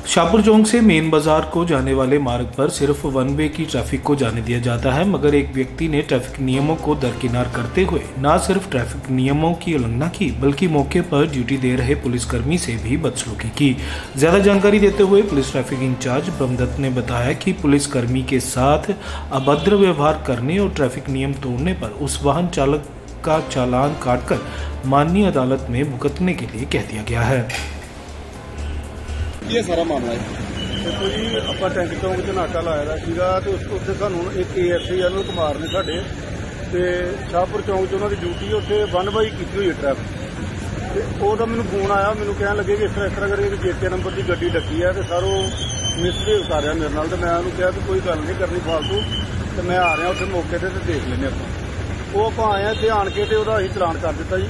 शाहपुर चौक से मेन बाज़ार को जाने वाले मार्ग पर सिर्फ़ वन वे की ट्रैफ़िक को जाने दिया जाता है, मगर एक व्यक्ति ने ट्रैफ़िक नियमों को दरकिनार करते हुए न सिर्फ़ ट्रैफ़िक नियमों की उल्लंघना की, बल्कि मौके पर ड्यूटी दे रहे पुलिसकर्मी से भी बदसलूकी की। ज़्यादा जानकारी देते हुए पुलिस ट्रैफ़िक इंचार्ज ब्रह्मदत्त ने बताया कि पुलिसकर्मी के साथ अभद्र व्यवहार करने और ट्रैफ़िक नियम तोड़ने पर उस वाहन चालक का चालान काटकर माननीय अदालत में भुगतने के लिए कह दिया गया है। ਕੀ ਇਹ ਸਾਰਾ ਮਾਮਲਾ ਹੈ ਦੇਖੋ ਜੀ, ਆਪਾਂ ਟੈਂਕ ਚੌਂਕ 'ਚ ਨਾਕਾ ਲਾਇਆ ਦਾ ਸੀਗਾ ਤੇ ਉਸ ਉੱਥੇ ਸਾਨੂੰ ਇੱਕ ਏਐਸਆਈ ਅਨੁਲ ਕੁਮਾਰ ਨੇ ਸਾਡੇ ਤੇ ਸ਼ਾਹਪੁਰ ਚੌਂਕ 'ਚ ਉਹਨਾਂ ਦੀ ਡਿਊਟੀ, ਉੱਥੇ ਵਨ ਬਾਈ ਕੀਤੀ ਹੋਈ ਹੈ ਟ੍ਰੈਫਿਕ ਤੇ ਉਹਦਾ ਮੈਨੂੰ ਫੋਨ ਆਇਆ, ਮੈਨੂੰ ਕਹਿਣ ਲੱਗੇ ਕਿ ਇਸ ਤਰ੍ਹਾਂ ਇਸ ਤਰ੍ਹਾਂ ਕਰਕੇ ਜੇਕੇ ਨੰਬਰ ਦੀ ਗੱਡੀ ਡੱਕੀ ਹੈ ਤੇ ਸਰ ਉਹ ਮਿਸਬਿਹੇਵ ਕਰ ਰਿਹਾ ਮੇਰੇ ਨਾਲ ਤੇ ਮੈਂ ਉਹਨੂੰ ਕਿਹਾ ਕਿ ਕੋਈ ਗੱਲ ਨਹੀਂ ਕਰਨੀ ਫਾਲਤੂ ਤੇ ਮੈਂ ਆ ਰਿਹਾ ਉੱਥੇ ਮੌਕੇ ਤੇ ਤੇ ਦੇਖ ਲੈਂਦੇ ਆਪਾਂ। ਉਹ ਆਪਾਂ ਆਏ ਆ ਤੇ ਆਣ ਕੇ ਤੇ ਉਹਦਾ ਅਸੀਂ ਚਲਾਨ ਕਰ ਦਿੱਤਾ ਜੀ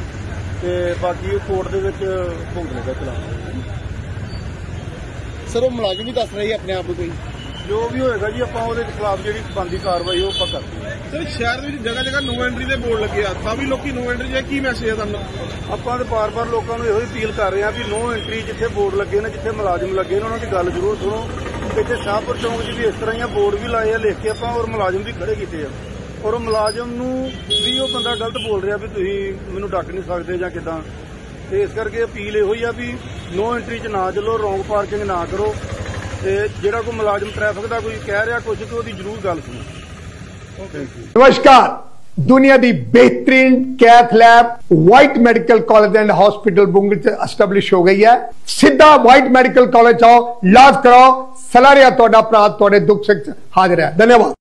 ਤੇ ਬਾਕੀ ਉਹ ਕੋਰਟ ਦੇ ਵਿੱਚ ਭੁਗਤ ਲੇਗਾ ਚਲਾਨ। ਸਰ ਉਹ ਮੁਲਾਜ਼ਮ ਵੀ ਦੱਸ ਰਹੀ ਆਪਣੇ ਆਪ ਨੂੰ ਕੋਈ। ਜੋ ਵੀ ਹੋਏਗਾ ਜੀ ਆਪਾਂ ਉਹਦੇ ਖਿਲਾਫ ਜਿਹੜੀ ਬਣਦੀ ਕਾਰਵਾਈ ਉਹ ਆਪਾਂ ਕਰਦੇ ਹਾਂ। ਸਰ ਸ਼ਹਿਰ ਦੇ ਵਿੱਚ ਜਗ੍ਹਾ ਜਗ੍ਹਾ ਨੋ ਐਂਟਰੀ ਦੇ ਬੋਰਡ ਲੱਗੇ ਆ। ਤਾਂ ਵੀ ਲੋਕੀ ਨੋ ਐਂਟਰੀ ਜੇ ਕੀ ਮੈਸੇਜ ਹੈ ਤੁਹਾਨੂੰ? ਆਪਾਂ ਤੇ ਬਾਰ-ਬਾਰ ਲੋਕਾਂ ਨੂੰ ਇਹੋ ਹੀ ਅਪੀਲ ਕਰ ਰਹੇ ਹਾਂ ਵੀ ਨੋ ਐਂਟਰੀ ਜਿੱਥੇ ਬੋਰਡ ਲੱਗੇ ਨੇ ਜਿੱਥੇ ਮੁਲਾਜ਼ਮ ਲੱਗੇ ਨੇ ਉਹਨਾਂ ਦੀ ਗੱਲ ਜ਼ਰੂਰ ਸੁਣੋ। ਇੱਥੇ ਸ਼ਾਹਪੁਰ ਚੌਂਕ 'ਚ ਵੀ ਇਸ ਤਰ੍ਹਾਂ ਹੀ ਆ ਬੋਰਡ ਵੀ ਲਾਏ ਆ ਲਿਖ ਕੇ ਆਪਾਂ ਔਰ ਮੁਲਾਜ਼ਮ ਵੀ ਖੜੇ ਕੀਤੇ ਆ। ਔਰ ਉਹ ਮੁਲਾਜ਼ਮ ਨੂੰ ਵੀ ਉਹ ਬੰਦਾ ਗਲਤ ਬੋਲ ਰਿਹਾ ਵੀ ਤੁਸੀਂ ਮੈਨੂੰ ਡੱਕ ਨਹੀਂ ਸਕਦੇ ਜਾਂ ਕਿਦਾਂ। ਤੇ ਇਸ ਕਰਕੇ ਅਪੀਲ ਇਹੋ ਹੀ ਆ ਵੀ ਨੋ ਐਂਟਰੀ 'ਚ ਨਾ ਚੱਲੋ ਰੋਂਗ ਪਾਰਕਿੰਗ ਨਾ ਕਰੋ ਤੇ ਜਿਹੜਾ ਕੋਈ ਮੁਲਾਜ਼ਮ ਟ੍ਰੈਫਿਕ ਦਾ ਕੋਈ ਕਹਿ ਰਿਹਾ ਕੁਝ ਤੇ ਉਹਦੀ ਜ਼ਰੂਰ ਗੱਲ ਸੁਣੋ। ਨਮਸਕਾਰ। ਦੁਨੀਆ ਦੀ ਬਿਹਤਰੀਨ cath lab white medical college and hospital ਬੁੰਗਲ ਚ ਐਸਟੈਬਲਿਸ਼ ਹੋ ਗਈ ਹੈ। ਸਿੱਧਾ ਵਾਈਟ ਮੈਡੀਕਲ ਕਾਲਜ ਆਓ ਇਲਾਜ ਕਰਾਓ। ਸਲਾਰੀਆ ਤੁਹਾਡਾ ਪ੍ਰਾਤ ਤੁਹਾਡੇ ਦੁੱਖ ਸੁੱਖ 'ਚ ਹਾਜ਼ਰ ਹੈ। ਧੰਨਵਾਦ।